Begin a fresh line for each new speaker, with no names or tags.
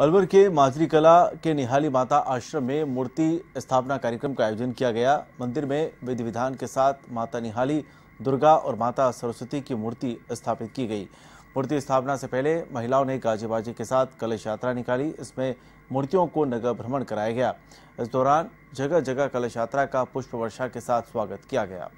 अलवर के माजरी कला के निहाली माता आश्रम में मूर्ति स्थापना कार्यक्रम का आयोजन किया गया। मंदिर में विधि विधान के साथ माता निहाली, दुर्गा और माता सरस्वती की मूर्ति स्थापित की गई। मूर्ति स्थापना से पहले महिलाओं ने गाजेबाजे के साथ कलश यात्रा निकाली। इसमें मूर्तियों को नगर भ्रमण कराया गया। इस दौरान जगह जगह कलश यात्रा का पुष्प वर्षा के साथ स्वागत किया गया।